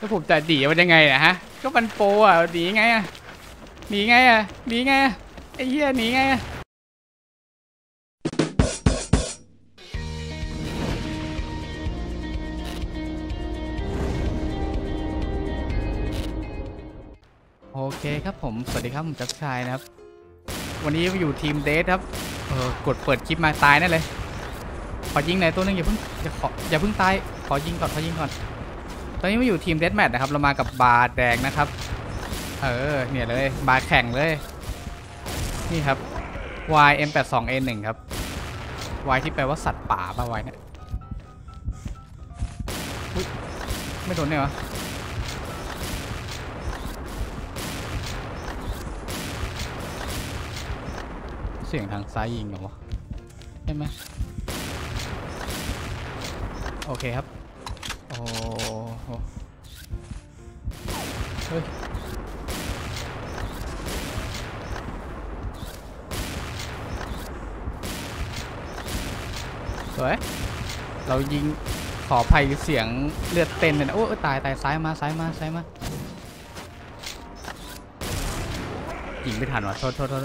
แล้วผมจะดีมันยังไงนะฮะ ก็มันโปรอะหนีไงอะหนีไงอะหนีไงอะไอ้เหี้ยหนีไงอะโอเคครับผม สวัสดีครับผมจับชายนะครับ วันนี้อยู่ทีมเดทครับ เออกดเปิดคลิปมาตายแนั่นเลย ขอยิงหน่อยตัวนึงอย่าเพิ่งอย่าขออย่าเพิ่งตาย ขอยิงก่อน ขอยิงก่อน ตอนนี้มาอยู่ Team Deathmatch นะครับ เรามากับบาร์แดงนะครับ เออ เนี่ยเลย บาร์แข่งเลย นี่ครับ Wild M82A1 ครับ Y ที่แปลว่าสัตว์ป่าป่ะ Y เนี่ยไม่โดนเนี่ยวะเสียงทางซ้ายยิงเหรอวะใช่ไหมโอเคครับ โหเฮ้ยสวยเรายิงขออภัยเสียงเลือดเต้นเลยนะโอ้ตายตายซ้ายมาซ้ายมาซ้ายมายิงไม่ทันว่ะโทษโทษโทษ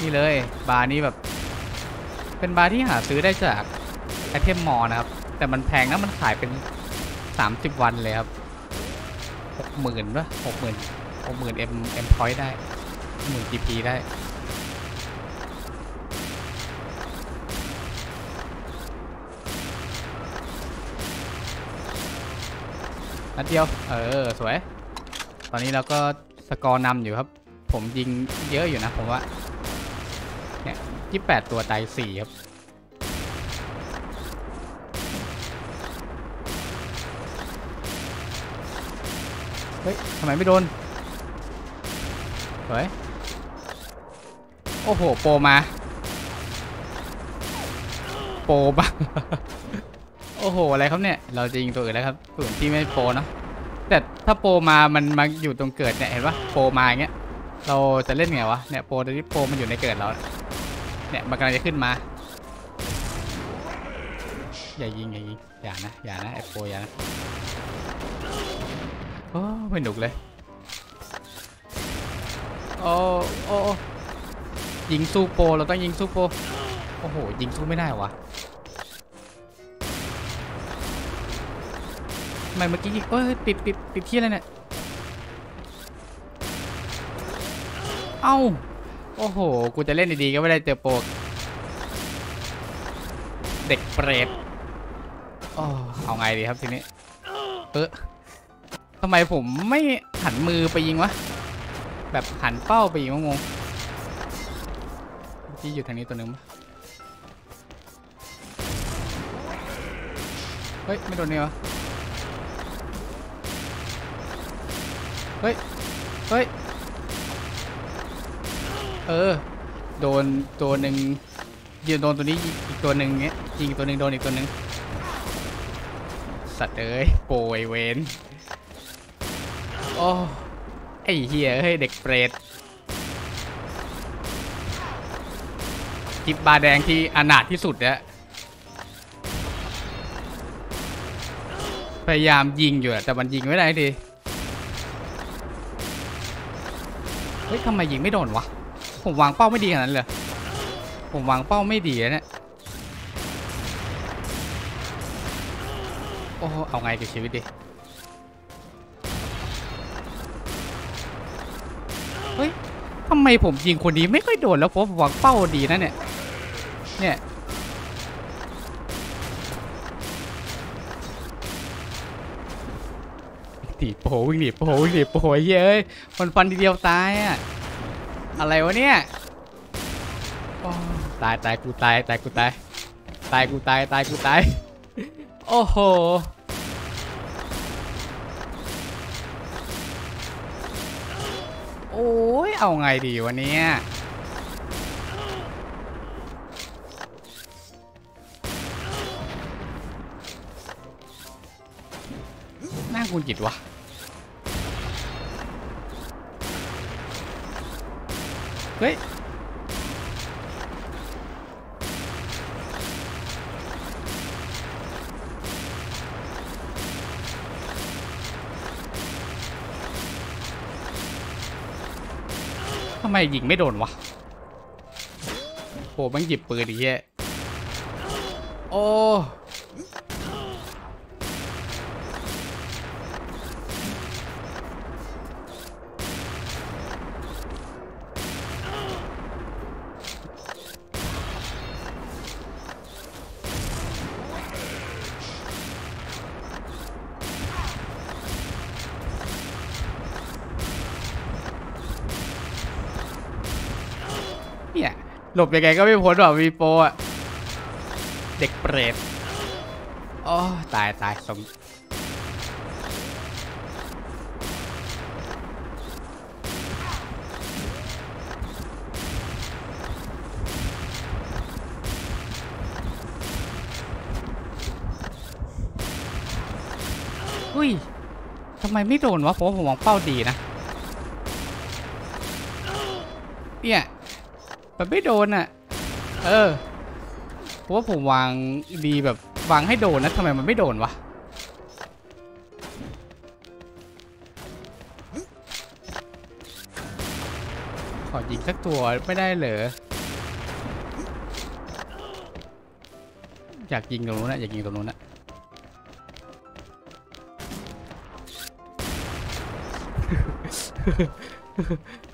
นี่เลย บาร์นี้แบบ เป็นบาร์ที่หาซื้อได้จาก Item Mall นะครับ แต่มันแพงนะมันขายเป็น30วันเลยครับหกหมื่นป่ะหกหมื่นหกหมื่น MM Point ได้หมื่น GP ได้นัดเดียว เออ สวย ตอนนี้เราก็สกอร์นำอยู่ครับ ผมยิงเยอะอยู่นะผมว่า ยี่แปดตัวตายสี่ครับ เฮ้ยทำไมไม่โดน เฮ้ย โอ้โห โปรมา โปรมาโอ้โห อะไรครับเนี่ย เราจะยิงตัวอื่นแล้วครับตัวนที่ไม่โปรเนอะแต่ถ้าโปรมา มันมาอยู่ตรงเกิดเนี่ย เห็นปะโปรมาอย่างเงี้ย เราจะเล่นไงวะ เนี่ย โปรตอนนี้โปรมันอยู่ในเกิดเรา เนี่ยมันกำลังจะขึ้นมา อย่ายิงอย่ายิงอย่านะอย่านะไอโปรอย่านะโอ้ไม่หนุกเลยโอ้โอ้โอ้ยิงสู้โปเราต้องยิงสู้โปโอ้โหยิงสู้ไม่ได้วะทำไมเมื่อกี้ยิงเอ้ยติดติดติดที่อะไรเนี่ยเอ้า โอ้โห กูจะเล่นดีๆก็ไม่ได้เจอโปรเด็กเปรตโอ้เอาไงดีครับทีนี้ เออทำไมผมไม่หันมือไปยิงวะ แบบหันเป้าไปยิงงงๆที่อยู่ทางนี้ตัวนึงปะเฮ้ย ไม่โดนเนี่ยวะเฮ้ย เฮ้ย เออ โดนตัวหนึ่งยิงโดนตัวนี้อีกตัวหนึ่งเงี้ยยิงตัวหนึ่งโดนอีกตัวหนึ่งสัตว์เอ้ยโปรยเวนโอ้ไอ้เฮียเฮ้ยเด็กเปรตกิบบาแดงที่อนาถที่สุดเนี่ยพยายามยิงอยู่แต่มันยิงไม่ได้ทีเฮ้ยทำไมยิงไม่โดนวะ ผมวางเป้าไม่ดีขนาดนั้นเลย ผมวางเป้าไม่ดีนะเนี่ย โอ้เอาไงกับชีวิตดิ เฮ้ยทำไมผมยิงคนนี้ไม่ค่อยโดนแล้วผมวางเป้าดีนะเนี่ย เนี่ยหนีโปรวิ่งหนีโปรวิ่งหนีโปรเย้ยมันฟันทีเดียวตายอะ อะไรวะเนี่ยโอ้ตายตายกูตายตายกูตายตายกูตายตายกูตายโอ้โหโอ้ยเอาไงดีวะเนี่ยน่ากุนจิตวะ เฮ้ยทำไมยิงไม่โดนวะโอ้มันหยิบปืนดีแย่โอ้ หลบยังไงก็ไม่พ้นหรอกวีโปอะเด็กเปรตโอ้ตายตายสมอุ้ยทำไมไม่โดนวะผมว่าผมวางเป้าดีนะ เนี่ย มันไม่โดนอะ เออ เพราะว่าผมวางดีแบบวางให้โดนนะทำไมมันไม่โดนวะ ขอยิงสักตัวไม่ได้เหรอ อยากยิงตรงนู้นนะอยากยิงตรงนู้นนะ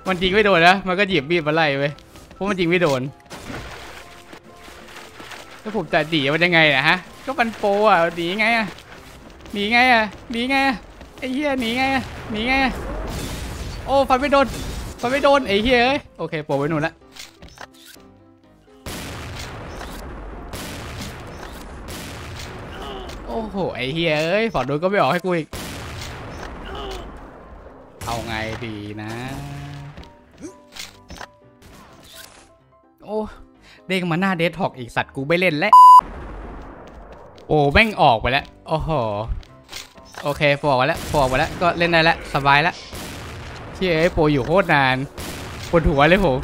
มันยิงไม่โดนนะ มันก็หยิบมีดมาไล่เว้ย เพราะมันยิงไม่โดน แล้วผมจะดีมันยังไงอะฮะ ก็มันโปรอะหนีไงอะหนีไงอะหนีไงอะไอ้เหี้ยหนีไงอะหนีไงอะโอ้ฟันไม่โดนฟันไม่โดนไอ้เหี้ยเอ้ยโอเคโปไว้หนูนละโอ้โหไอ้เหี้ยเอ้ยฝอดโดนก็ไม่ออกให้กูอีก เอาไงดีนะ เด้งมาหน้าเดทท็อกอีกสัตว์กูไม่เล่นแล้ว โอ้แม่งออกไปแล้ว โอ้โห โอเคฟออกไปแล้วฟออกไปแล้ว ก็เล่นได้แล้วสบายแล้วเชี่ยไอ้โปอยู่โคตรนานปวดหัวเลยผม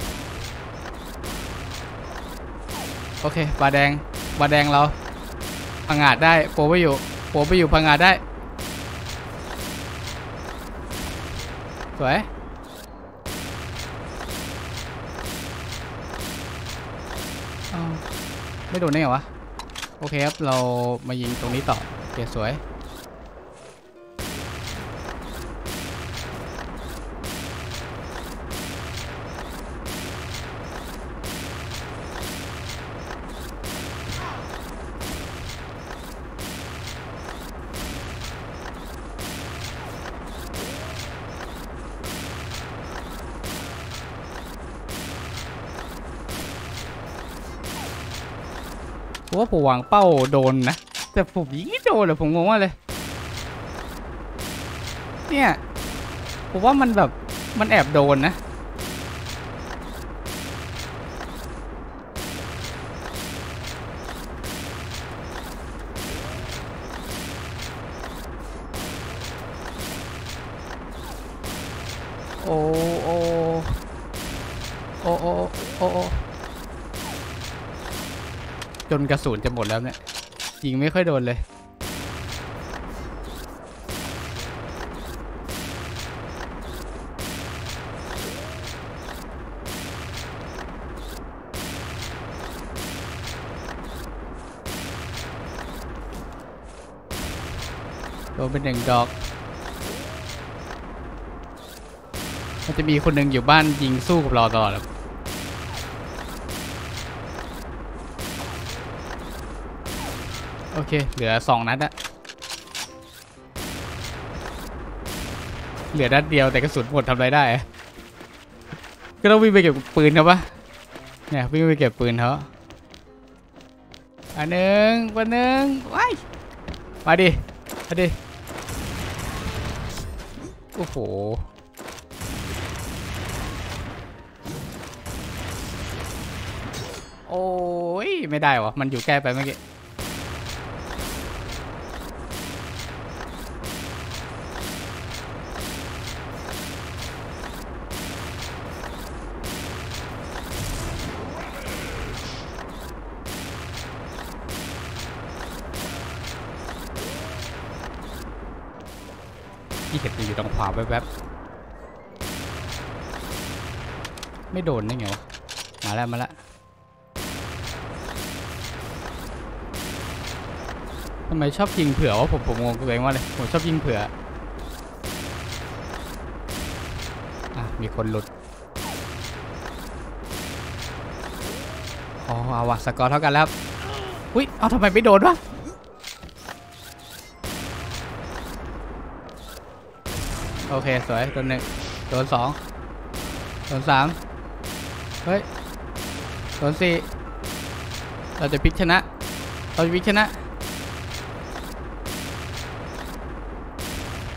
โอเคบาแดงบาแดงเราพังงาดได้โปไปอยู่โปไปอยู่พังงาดได้สวย อ้าว ไม่โดนได้ไงวะ โอเคครับ เรามายิงตรงนี้ต่อเกียสวย ผมว่าผมวางเป้าโดนนะ แต่ผมยิงไม่โดนเลยผมงงว่าเลย เนี่ย ผมว่ามันแบบมันแอบโดนนะโอ้โอ้โอ้โอ้โอ้ จนกระสุนจะหมดแล้วเนี่ยยิงไม่ค่อยโดนเลย โดนเป็นหนึ่งดอก มันจะมีคนหนึ่งอยู่บ้านยิงสู้กับเราตลอดครับโอเค เหลือสองนัดอะเหลือนัดเดียวแต่กระสุนหมดทำอะไรได้ ก็ต้องวิ่งไปเก็บปืนเขาปะเนี่ยวิ่งไปเก็บปืนเขาอันหนึ่งวันหนึ่งว้ายมาดิ มาดิ โอ้โห โอ้ย ไม่ได้วะมันอยู่ใกล้ไปเมื่อกี้ ที่เห็นอยู่ตรงขวา แวบๆไม่โดนได้ไงวะมาแล้วมาแล้วทำไมชอบยิงเผื่อวะผมผมงงตัวเองว่าเลยผมชอบยิงเผื่ออะมีคนหลุดอ๋อเอาวะสกอร์เท่ากันแล้วอุ้ยเอาทำไมไม่โดนวะ โอเค สวยตัวหนึ่งตัวสองตัวสามเฮ้ยตัวสี่เราจะพลิกชนะ เราจะพลิกชนะ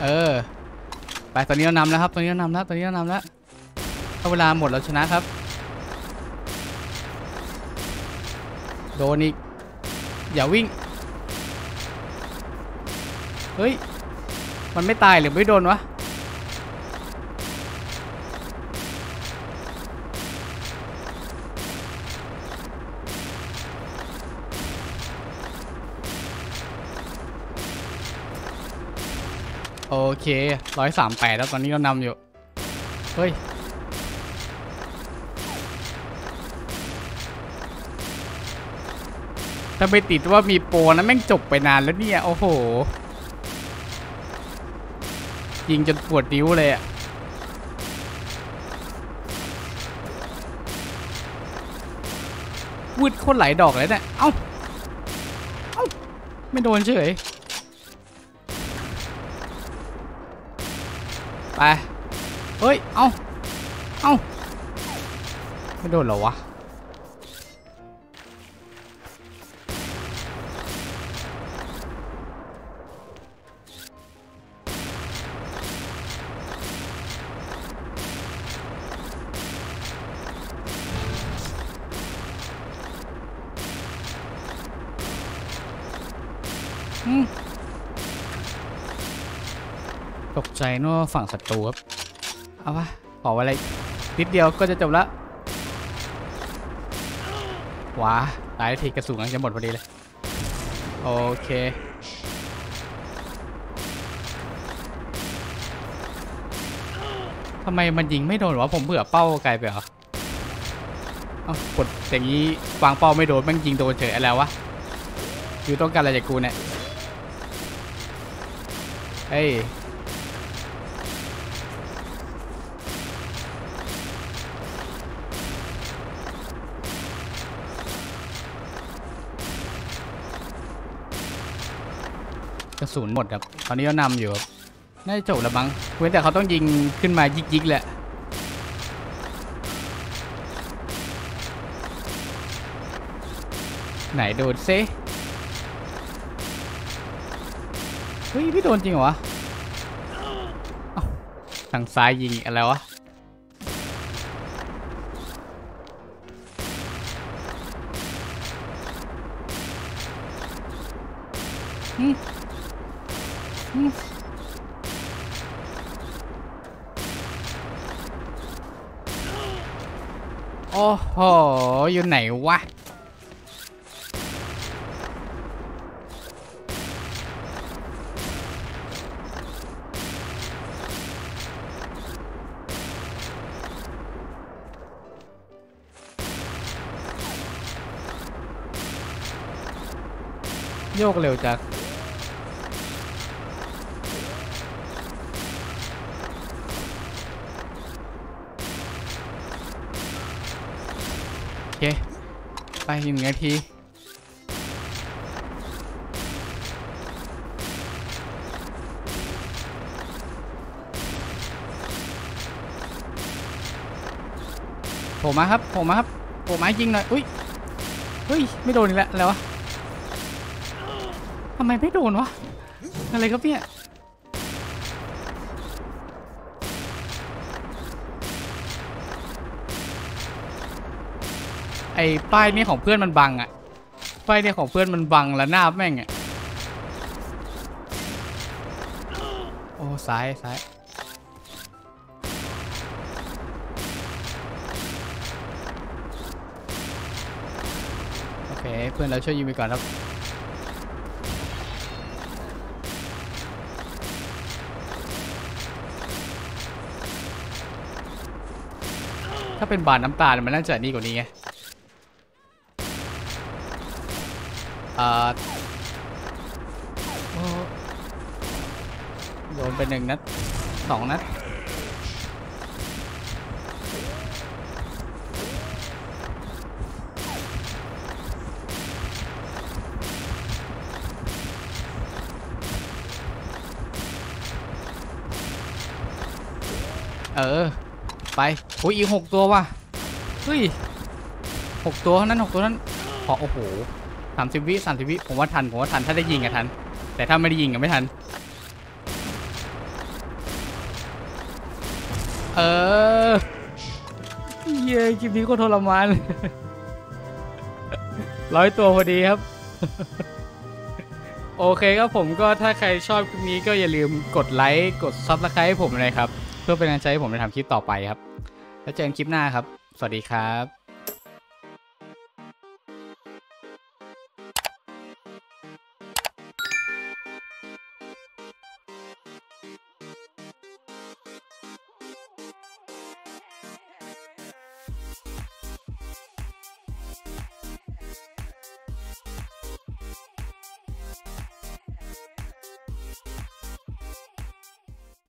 เออ ไปตอนนี้เรานำแล้วครับ ตอนนี้เรานำแล้วตอนนี้เรานำแล้วถ้าเวลาหมดเราชนะครับ โดนอีก อย่าวิ่ง เฮ้ย มันไม่ตายหรือไม่โดนวะ โอเคร้อยสามแปดแล้วตอนนี้เรานำอยู่ เฮ้ย ถ้าไมติดว่ามีโปรนะแม่งจบไปนานแล้วเนี่ย โอ้โห ยิงจนปวดนิ้วเลยอะวืดโคตรไหลายดอกเลยเนี่ยเอ้า เอ้า ไม่โดนเฉย ไป เฮ้ย เอ้า เอ้า ไม่โดนเหรอวะ ตกใจนึกว่ฝั่งศัตรูครับ เอาวะขออะไรนิดเดียวก็จะจบละว้าตายทีกระสุนกำลังจะหมดพอดีเลย โอเคทำไมมันยิงไม่โดนวะผมเบื่อเป้าไกลไปเหรอเอ้ากดอย่างนี้วางเป้าไม่โดนแม่งยิงโดนเฉยอะไรวะอยู่ต้องการอะไรจากกูเนี่ยเฮ้ย ระสุนหมดครับ ตอนนี้ก็นำอยู่ครับน่าจะจบแล้วมั้งเว้นแต่เขาต้องยิงขึ้นมายิกๆแหละ ไหนโดนเซเฮ้ยพี่โดนจริงเหรอวะทางซ้ายยิงอะไรวะอืม โอ้โห อยู่ไหนวะ โยกเร็วจังโอเค ไปอีกหนึ่งนาทีโผล่มาครับโผล่มาครับโผล่มายิงหน่อยอุ้ยเฮ้ยไม่โดนอีกแล้วอะไรวะทำไมไม่โดนวะอะไรครับเนี่ย ไอ้ป้ายเนี่ยของเพื่อนมันบังอะป้ายเนี่ยของเพื่อนมันบังแล้วหน้าแม่งอะโอ้ซ้ายซ้ายโอเคเพื่อนเราช่วยยิงไปก่อนครับถ้าเป็นบานน้ำตาลมันน่าจะนี่กว่านี้ไงเอ่อ โดนไปหนึ่งนัดสองนัดเออ ไปอุ้ยอีกหกตัวว่ะ เฮ้ยหกตัวนั้นหกตัวนั้นพอโอ้โห สามสิบวิสามสิบวิผมว่าทันผมว่าทันถ้าได้ยิงอะทัน แต่ถ้าไม่ได้ยิงอะไม่ทัน เออเย้คลิปนี้ก็ทรมานร้อยตัวพอดีครับ โอเคครับผมก็ถ้าใครชอบคลิปนี้ก็อย่าลืมกดไลค์กด subscribe ให้ผมเลยครับ เพื่อเป็นกำลังใจให้ผมในทำคลิปต่อไปครับ แล้วเจอกันคลิปหน้าครับ สวัสดีครับ